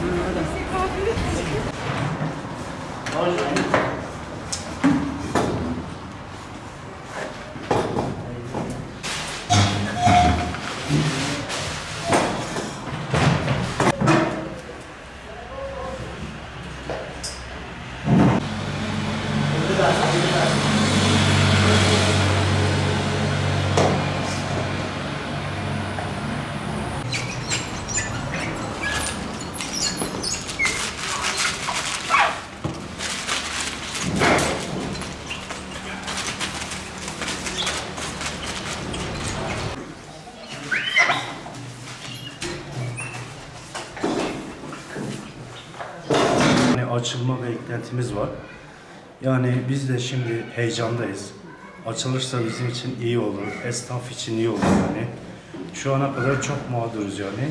Gracias. Açılma beklentimiz var. Yani biz de şimdi heyecandayız. Açılırsa bizim için iyi olur, esnaf için iyi olur yani. Şu ana kadar çok mağduruz yani.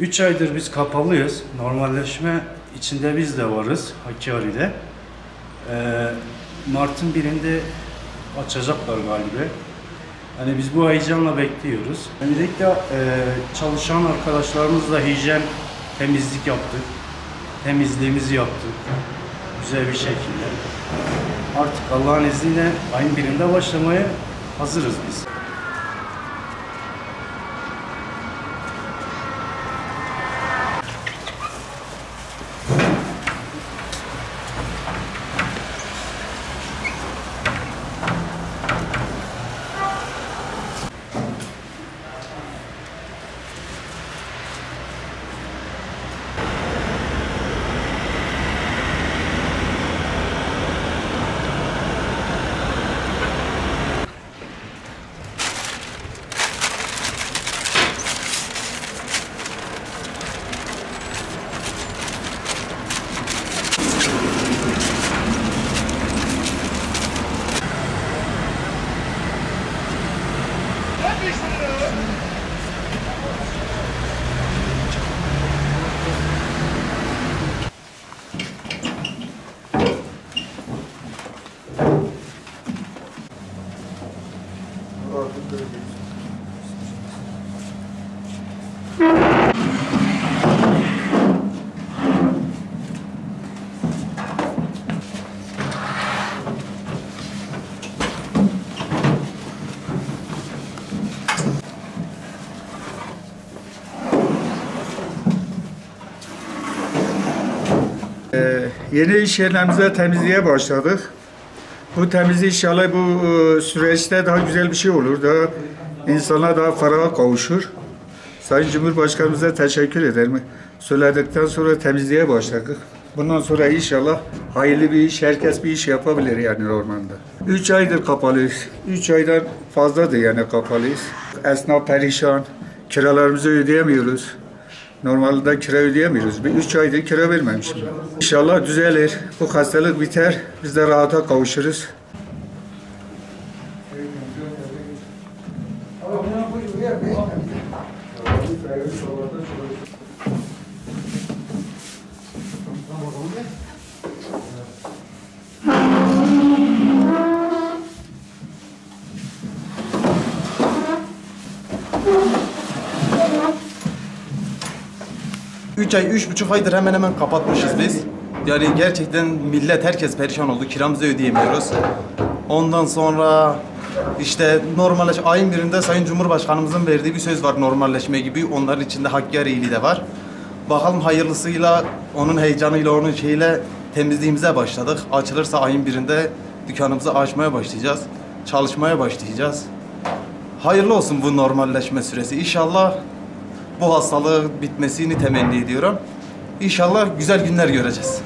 3 aydır biz kapalıyız. Normalleşme içinde biz de varız Hakkari'de. Ee, Mart'ın birinde açacaklar galiba. Hani biz bu heyecanla bekliyoruz. Öncelikle e, çalışan arkadaşlarımızla hijyen, temizlik yaptık. Temizliğimizi yaptık. Güzel bir şekilde. Artık Allah'ın izniyle ayın birinde başlamaya hazırız biz. Ee, Yeni iş yerlerimize temizliğe başladık. Bu temizlik inşallah bu e, süreçte daha güzel bir şey olur. Daha insanlar daha faraha kavuşur. Sayın Cumhurbaşkanımıza teşekkür ederim. Söyledikten sonra temizliğe başladık. Bundan sonra inşallah hayırlı bir iş, herkes bir iş yapabilir yani ormanda. Üç aydır kapalıyız. Üç aydan fazladır yani kapalıyız. Esnaf perişan, kiralarımızı ödeyemiyoruz. Normalde kira ödeyemiyoruz. Bir üç aydır kira vermemişim. İnşallah düzelir. Bu hastalık biter. Biz de rahata kavuşuruz. Üç ay, üç buçuk aydır hemen hemen kapatmışız biz. Yani gerçekten millet, herkes perişan oldu. Kiramızı ödeyemiyoruz. Ondan sonra işte normalleş ayın birinde Sayın Cumhurbaşkanımızın verdiği bir söz var normalleşme gibi. Onların içinde Hakkari iyiliği de var. Bakalım hayırlısıyla, onun heyecanıyla, onun şeyle temizliğimize başladık. Açılırsa ayın birinde dükkanımızı açmaya başlayacağız. Çalışmaya başlayacağız. Hayırlı olsun bu normalleşme süresi. İnşallah bu hastalığın bitmesini temenni ediyorum. İnşallah güzel günler göreceğiz.